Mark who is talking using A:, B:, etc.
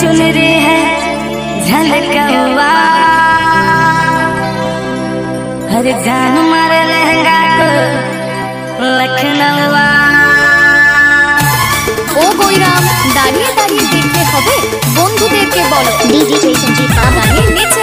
A: चुनरी है झलकवा हर जान मारे लहंगा को लखनवा
B: ও বৈরাম দাঁড়িয়ে দাঁড়িয়ে দেখতে হবে বন্ধুদেরকে বলো
C: ডিজে সঞ্জিত বাবা
B: দাঁড়িয়ে নিচে